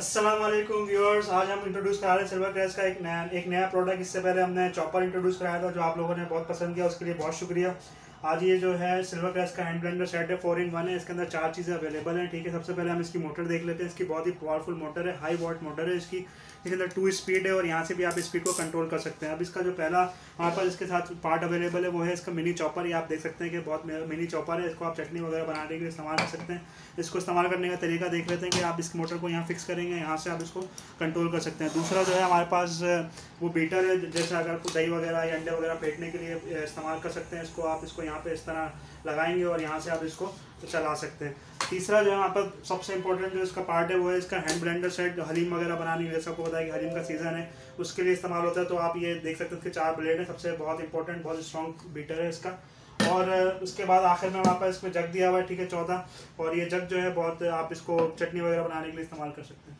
वालेकुम व्यूअर्स आज हम इंट्रोड्यूस करा रहे हैं सिल्वर क्रेस का एक नया एक नया प्रोडक्ट इससे पहले हमने चॉपर इंट्रोड्यूस कराया था, जो आप लोगों ने बहुत पसंद किया, उसके लिए बहुत शुक्रिया। आज ये जो है सिल्वर क्रैश का हैंड ब्लेंडर सेट है फोर इन वन है, इसके अंदर चार चीज़ें अवेलेबल हैं, ठीक है? सबसे पहले हम इसकी मोटर देख लेते हैं, इसकी बहुत ही पावरफुल मोटर है हाई वॉट मोटर है इसकी। इसके अंदर टू स्पीड है और यहाँ से भी आप स्पीड को कंट्रोल कर सकते हैं। अब इसका जो पहला हमारे पास इसके साथ पार्ट अवेलेबल है, वो है इसका मिनी चॉपर ये आप देख सकते हैं कि बहुत मिनी चॉपर है, इसको आप चटनी वगैरह बनाने के लिए इस्तेमाल कर सकते हैं। इसको इस्तेमाल करने का तरीका देख लेते हैं कि आप इस मोटर को यहाँ फिक्स करेंगे, यहाँ से आप इसको कंट्रोल कर सकते हैं। दूसरा जो है, हमारे पास वो बीटर है, जैसे अगर दही वगैरह या अंडे वगैरह फेंटने के लिए इस्तेमाल कर सकते हैं, इसको आप इसको यहाँ पे इस तरह लगाएँगे और यहाँ से आप इसको चला सकते हैं। तीसरा जो है वहाँ पर सबसे इंपॉर्टेंट जो इसका पार्ट है, वो है इसका हैंड ब्लेंडर सेट जो हलीम वगैरह बनाने के लिए सबको है कि हलीम का सीज़न है, उसके लिए इस्तेमाल होता है। तो आप ये देख सकते हैं इसके चार ब्लेड है, सबसे बहुत इंपॉर्टेंट बहुत स्ट्रॉन्ग बीटर है इसका। और उसके बाद आखिर में वहाँ पर इसमें जग दिया हुआ है, ठीक है, चौथा। और ये जग जो है बहुत आप इसको चटनी वगैरह बनाने के लिए इस्तेमाल कर सकते हैं।